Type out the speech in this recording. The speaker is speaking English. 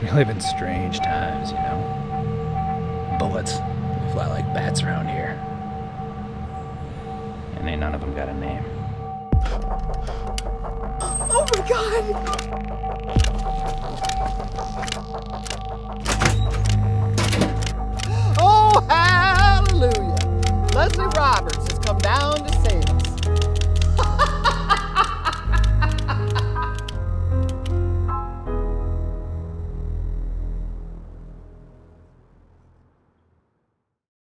We live in strange times, you know. Bullets fly like bats around here. And ain't none of them got a name. Oh my god!